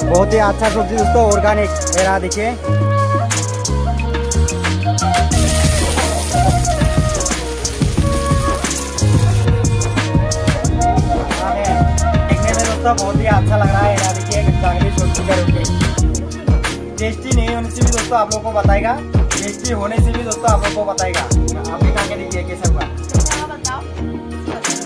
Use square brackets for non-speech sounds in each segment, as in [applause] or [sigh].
बहुत ही अच्छा सब्ज़ी दोस्तों ऑर्गेनिक रहा देखिए। देखने में दोस्तों बहुत ही अच्छा लग रहा है यहाँ देखिए जंगली सब्ज़ी का। रोटी टेस्टी नहीं होने से भी दोस्तों आप लोगों को बताएगा। टेस्टी होने से भी दोस्तों आप लोगों को बताएगा। आप भी खा के देखिए कैसा हुआ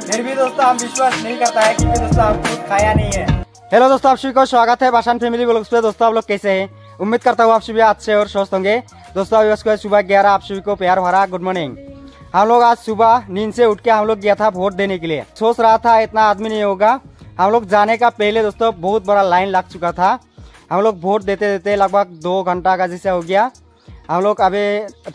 फिर भी दोस्तों हम विश्वास नहीं करता है क्योंकि दोस्तों हम खुद खाया नहीं है। हेलो दोस्तों, आप सभी को स्वागत है भाषण फैमिली ब्लॉग्स पे। दोस्तों, आप लोग कैसे हैं? उम्मीद करता हूँ आप सभी अच्छे और स्वस्थ होंगे। दोस्तों, अभी उसके सुबह ग्यारह, आप सभी को प्यार भरा गुड मॉर्निंग हम लोग आज सुबह नींद से उठ के हम लोग गया था वोट देने के लिए। सोच रहा था इतना आदमी नहीं होगा। हम लोग जाने का पहले दोस्तों बहुत बड़ा लाइन लग चुका था। हम लोग वोट देते देते लगभग दो घंटा का जैसे हो गया। हम लोग अभी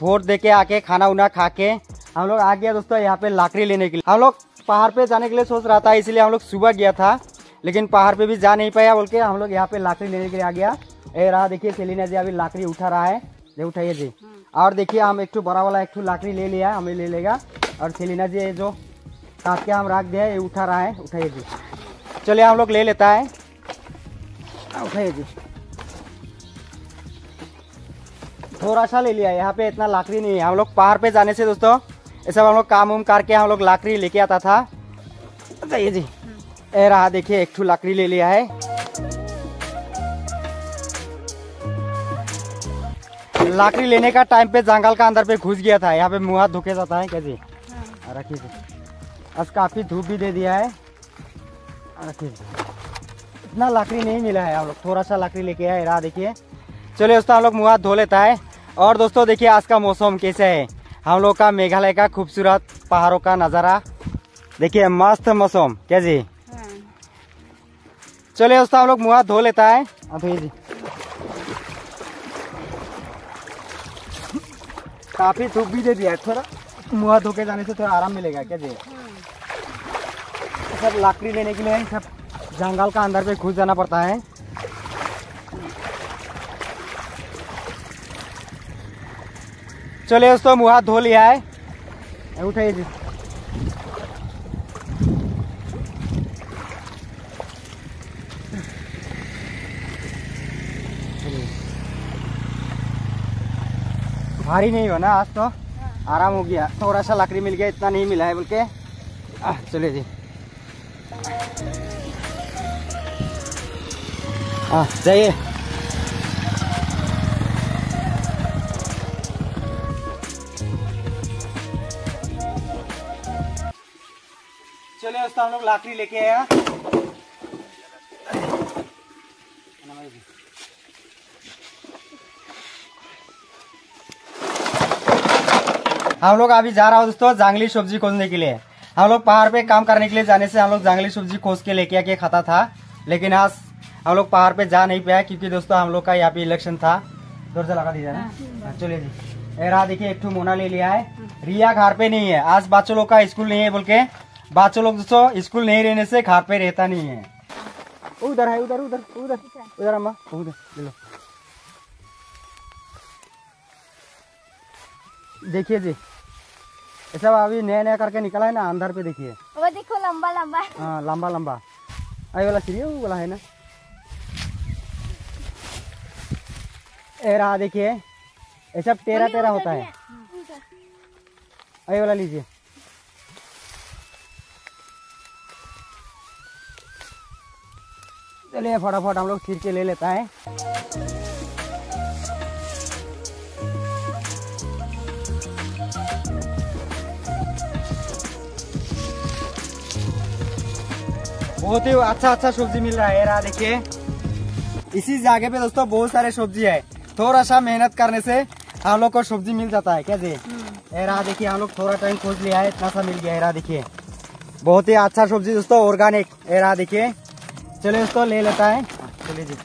वोट दे के आके खाना उना खा के हम लोग आ गया दोस्तों यहाँ पे लाकड़ी लेने के लिए। हम लोग पहाड़ पे जाने के लिए सोच रहा था, इसलिए हम लोग सुबह गया था। लेकिन पहाड़ पे भी जा नहीं पाया बोल के हम लोग यहाँ पे लाकड़ी लेने के लिए आ गया। ए रहा देखिए सेलिना जी अभी लाकड़ी उठा रहा है। ये उठाइए जी। और देखिए हम एक बड़ा वाला एक लाकड़ी ले लिया हमें ले लेगा। और सेलिना जी जो काट के हम रख दिया ये उठा रहा है। उठाइए जी। चलिए हम लोग ले लेता है। उठाइए जी। थोड़ा सा ले लिया यहाँ पे इतना लाकड़ी नहीं है। हम लोग पहाड़ पे जाने से दोस्तों ये सब हम लोग काम उम करके हम लोग लाकड़ी लेके आता था। चाहिए जी। ए रहा देखिए एक ठू लकड़ी ले लिया है। लाकड़ी लेने का टाइम पे जंगल का अंदर पे घुस गया था। यहाँ पे मुँह हाथ धोके जाता है कैसे रखिए जी आज काफ़ी धूप भी दे दिया है। रखिए इतना लाकड़ी नहीं मिला है हम लोग थोड़ा सा लकड़ी लेके आए। रहा देखिए। चलिए दोस्तों हम लोग मुँह हाथ धो लेता है। और दोस्तों देखिए आज का मौसम कैसे है। हम लोग का मेघालय का खूबसूरत पहाड़ों का नज़ारा। देखिए मस्त मौसम क्या जी? चलिए दोस्तों, हम लोग मुँह हाथ धो लेता है। धोइए जी। काफ़ी धूप भी दे दिया है, थोड़ा मुँह हाथ धो के जाने से थोड़ा आराम मिलेगा क्या जी? सब लाकड़ी लेने के लिए सब जंगल का अंदर पे घुस जाना पड़ता है। चलिए दोस्तों मुँह धो लिया है। उठाइए जी। भारी नहीं हो ना आज तो। आराम हो गया। थोड़ा सा लकड़ी मिल गया, इतना नहीं मिला है बोल के चलिए जी। जाइए। चलिए हम लोग लाकड़ी लेके आया हम लोग अभी जा रहा हूँ दोस्तों जंगली सब्ज़ी खोजने के लिए। हम लोग पहाड़ पे काम करने के लिए जाने से हम लोग जंगली सब्ज़ी खोज के लेके आके खाता था। लेकिन आज हम लोग पहाड़ पे जा नहीं पाया क्योंकि दोस्तों हम लोग का यहाँ पे इलेक्शन था। दूर से लगा दीजिए ना। चलिए जी। रहा देखिए एक मोना ले लिया है। रिया घर पे नहीं है। आज बच्चों लोग का स्कूल नहीं है बोल के। बच्चों लोग दोस्तों स्कूल नहीं रहने से घर पे रहता नहीं है। उधर है उधर उधर उधर। उधर अम्मा उधर ले लो। देखिए जी ऐसा अभी नया नया करके निकला है ना अंदर पे देखिए। वो देखो लंबा लंबा। हाँ लंबा लंबा। आई वाला सीढ़ी वो वाला है ना। ए रहा देखिए ये सब तेरह तेरह होता है। आई वाला लीजिए। चलिए फटाफट हम लोग खीर के ले लेता है। बहुत ही अच्छा अच्छा सब्ज़ी मिल रहा है। रहा देखिए। इसी जगह पे दोस्तों बहुत सारे सब्ज़ी है। थोड़ा सा मेहनत करने से हम लोग को सब्ज़ी मिल जाता है क्या जी? रहा देखिए हम लोग थोड़ा टाइम खोज लिया है इतना सा मिल गया रहा देखिए। बहुत ही अच्छा सब्ज़ी दोस्तों ऑर्गेनिक रहा देखिए। चलिए दोस्तों ले लेता है। चलिए जी।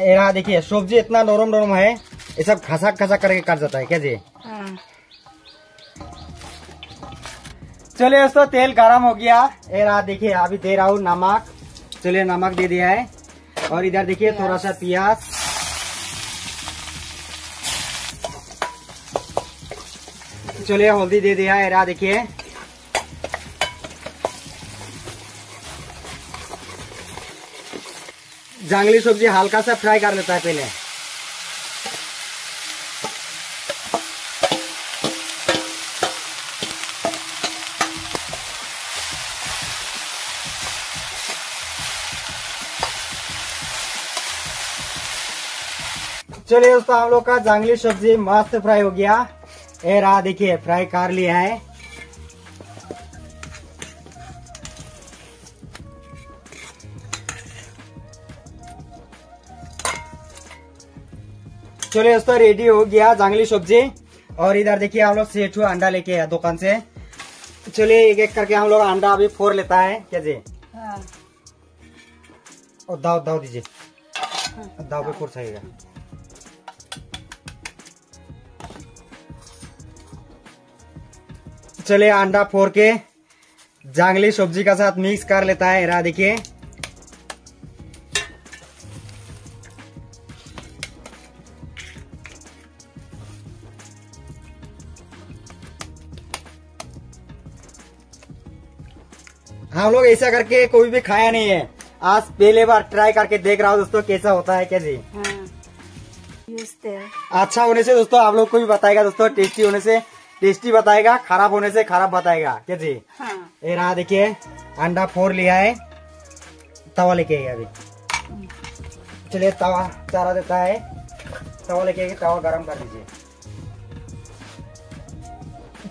रहा देखिए सब्ज़ी इतना नरम नरम है ये सब खसा खसा करके काट जाता है क्या जी? चलिए दोस्तों तेल गरम हो गया। ये रहा देखिए अभी दे रहा हूँ नमक। चलिए नमक दे दिया है। और इधर देखिए थोड़ा सा प्याज। चलिए हल्दी दे दिया है। रहा देखिए। जंगली सब्ज़ी हल्का सा फ्राई कर लेता है पहले। चलिए दोस्तों हम लोग का जंगली सब्ज़ी मस्त फ्राई हो गया। ये रहा देखिए फ्राई कर लिया है। चलिए दोस्तों रेडी हो गया जंगली सब्ज़ी। और इधर देखिए हम लोग सेठू अंडा लेके आया दुकान से। चलिए एक एक करके हम लोग अंडा अभी फोर लेता है। क्या जी? हाँ। और दाव दाव दीजिए। दाव पे फोड़ सकेगा। चलिए अंडा फोड़ के। जांगली सब्ज़ी का साथ मिक्स कर लेता है रहा देखिए। हम लोग ऐसा करके कोई भी खाया नहीं है। आज पहले बार ट्राई करके देख रहा हूँ दोस्तों कैसा होता है क्या जी हाँ। अच्छा होने से दोस्तों आप लोग को भी बताएगा दोस्तों टेस्टी होने से। टेस्टी बताएगा खराब होने से खराब बताएगा क्या जी? हाँ। ये रहा देखिए अंडा फोर लिया है तवा लेके आएगा अभी। चलिए तवा चारा देता है तवा लेके आएगी तवा गरम कर दीजिए।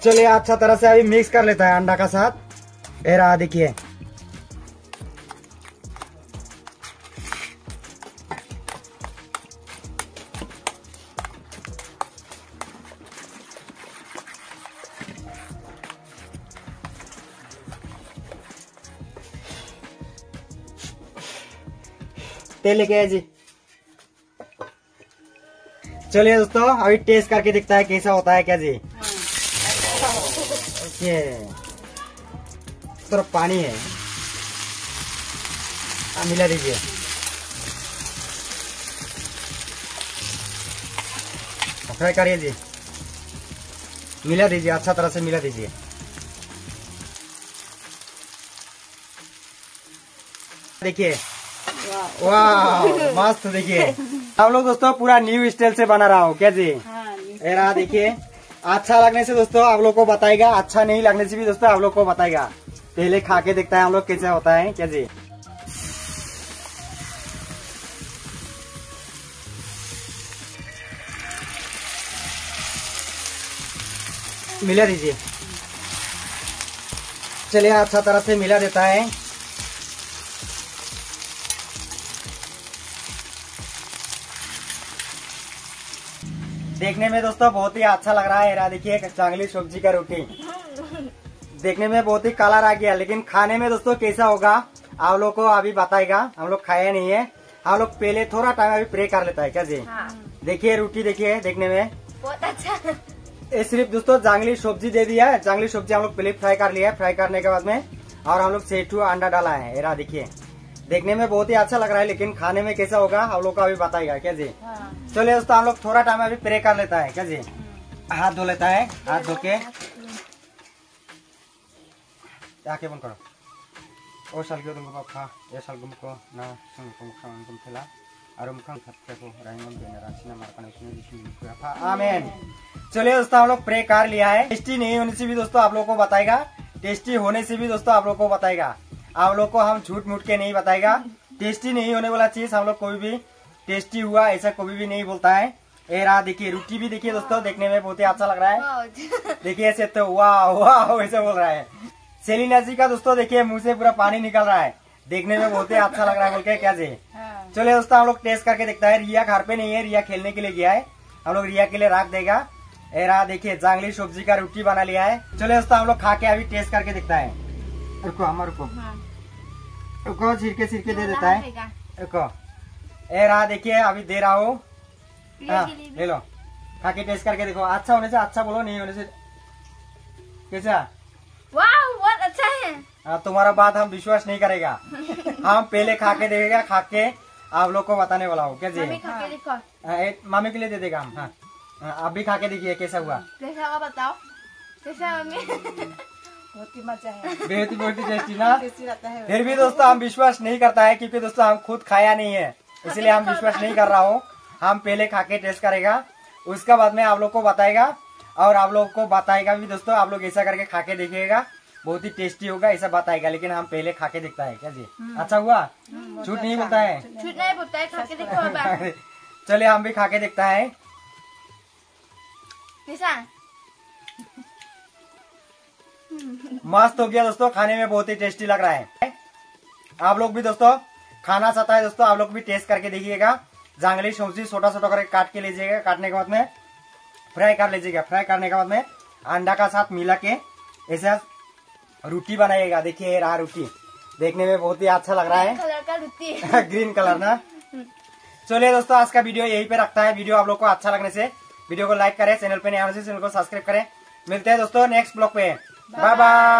चलिए अच्छा तरह से अभी मिक्स कर लेता है अंडा का साथ। ये रहा देखिए तेल लेके आए जी। चलिए दोस्तों अभी टेस्ट करके दिखता है कैसा होता है क्या जी। ओके। तरफ़ पानी है। हाँ, मिला दीजिए। फ्राई करिए जी। मिला दीजिए अच्छा तरह से मिला दीजिए। देखिए वाह मस्त देखिए। हम लोग दोस्तों पूरा न्यू स्टाइल से बना रहा हूँ क्या जी? हाँ रहा देखिए। अच्छा लगने से दोस्तों आप लोग को बताएगा अच्छा नहीं लगने से भी दोस्तों आप लोग को बताएगा। पहले खा के देखता है हम लोग कैसा होता है क्या जी? मिला दीजिए। चलिए अच्छा तरह से मिला देता है। देखने में दोस्तों बहुत ही अच्छा लग रहा है यार। देखिए चांगली सब्ज़ी का रोटी। देखने में बहुत ही कलर आ गया लेकिन खाने में दोस्तों कैसा होगा आप लोग को अभी बताएगा। हम लोग खाया नहीं है। हम लोग पहले थोड़ा टाइम अभी प्रे कर लेता है क्या जी? हाँ। देखिए रोटी देखिए देखने में। बहुत अच्छा। ये सिर्फ़ दोस्तों जांगली सब्ज़ी दे दिया है। जांगली सब्ज़ी हम लोग पहले फ्राई कर लिया है। फ्राई करने के बाद में और हम लोग सेठू अंडा डाला है। देखिए। देखने में बहुत ही अच्छा लग रहा है लेकिन खाने में कैसा होगा हम लोग को अभी बताएगा क्या जी? हाँ। चलिए दोस्तों, हम लोग थोड़ा टाइम अभी प्रे कर लेता है, क्या जी? हाथ धो लेता है, हाथ धो के। आके बंद करो। ओ साल के तुमको पापा ये साल तुमको ना सुन तुम खान तुम खिला। और खान खत्ते को राइमन देना राशि ना मार पाने सुने जिसमें था। आमीन चलिए दोस्तों, हम लोग प्रे कर लिया है। टेस्टी नहीं होने से भी दोस्तों, आप लोगों को बताएगा। टेस्टी होने से भी दोस्तों, आप लोग को बताएगा। आप लोग को हम झूठ मूठ के नहीं बताएगा। टेस्टी नहीं होने वाला चीज़ हम लोग कोई भी टेस्टी हुआ ऐसा कभी भी नहीं बोलता है। ये रहा देखिए रोटी भी देखिए दोस्तों देखने में बहुत ही अच्छा लग रहा है। देखिए ऐसे तो वाह वाह ऐसे बोल रहा है। सेलिना जी का दोस्तों देखिए मुँह से पूरा पानी निकल रहा है। देखने में बहुत ही अच्छा लग रहा है बोल के क्या जी? हाँ। चलिए दोस्तों हम लोग टेस्ट करके देखता है। रिया घर पे नहीं है रिया खेलने के लिए गया है। हम लोग रिया के लिए रख देगा। ए रहा देखिए जांगली सब्ज़ी का रोटी बना लिया है। चलिए दोस्तों हम लोग खा के अभी टेस्ट करके देखता है। रुको हम रुको। हाँ। रुको छिड़के छिड़के दे देता है। रुको। ये रहा देखिए अभी दे रहा हूँ। हाँ ले लो खा के टेस्ट करके देखो। अच्छा होने से अच्छा बोलो नहीं होने से। कैसा? बहुत अच्छा है। हाँ तुम्हारा बात हम विश्वास नहीं करेगा। [laughs] हम पहले खा के देखेगा खा के आप लोग को बताने वाला हूँ। क्या जी मम्मी खा के देखो। हाँ, मामी के लिए दे देगा हम हाँ। हाँ, आप भी खा के देखिए कैसा हुआ। कैसा होगा बताओ। कैसा मम्मी। बहुत ही मज़ा है। बेहद बहुत ही टेस्टी ना? [laughs] टेस्टी रहता है। फिर भी दोस्तों हम विश्वास नहीं करता है क्योंकि दोस्तों हम खुद खाया नहीं है। इसलिए हम विश्वास नहीं कर रहा हूँ। हम पहले खा के टेस्ट करेगा उसका बाद में आप लोग को बताएगा और आप लोग को बताएगा भी दोस्तों आप लोग ऐसा करके खा के देखिएगा। बहुत ही टेस्टी होगा ऐसा बताएगा लेकिन हम पहले खा के देखता है क्या जी? अच्छा हुआ? झूठ नहीं बोलता है? छूट नहीं बोलता है खा के देखो [laughs] हम भी खा के देखता है। मस्त हो गया दोस्तों खाने में बहुत ही टेस्टी लग रहा है। आप लोग भी दोस्तों खाना चाहता है दोस्तों आप लोग भी टेस्ट करके देखिएगा। जांगली सब्ज़ी छोटा छोटा करके काट के लीजिएगा काटने के बाद में फ्राई कर लीजिएगा। फ्राई करने के बाद में अंडा का साथ मिला के ऐसा रोटी बनाइएगा। देखिए ये रहा रोटी। देखने में बहुत ही अच्छा लग रहा है। कलर का रुती ग्रीन कलर ना? चलिए दोस्तों आज का वीडियो यहीं पे रखता है। वीडियो आप लोग को अच्छा लगने से वीडियो को लाइक करें चैनल पे से चैनल को सब्सक्राइब करें। मिलते हैं दोस्तों नेक्स्ट ब्लॉग पे। Bye bye